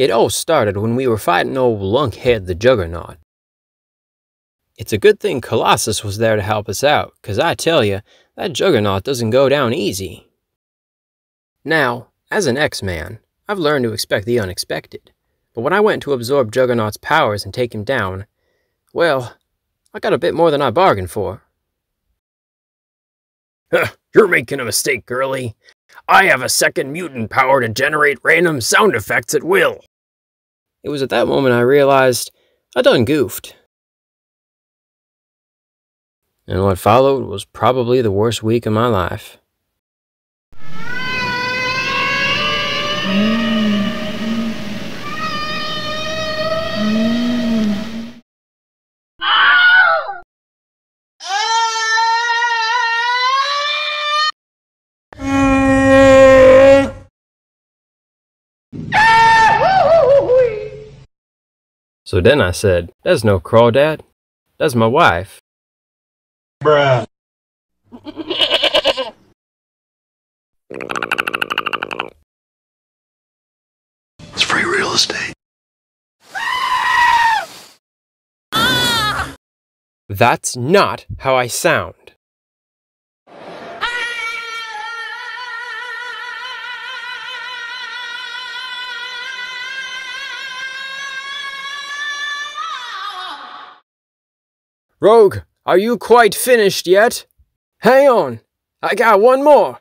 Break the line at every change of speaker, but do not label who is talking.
It all started when we were fighting old Lunkhead the Juggernaut. It's a good thing Colossus was there to help us out, 'cause I tell you, that Juggernaut doesn't go down easy. Now, as an X-Man, I've learned to expect the unexpected. But when I went to absorb Juggernaut's powers and take him down, well, I got a bit more than I bargained for.
You're making a mistake, girlie. I have a second mutant power to generate random sound effects at will.
It was at that moment I realized I done goofed. And what followed was probably the worst week of my life. Mm. Mm. So then I said, That's no crawdad. That's my wife.
Bruh.
It's free real estate.
That's not how I sound. Rogue, are you quite finished yet? Hang on, I got one more.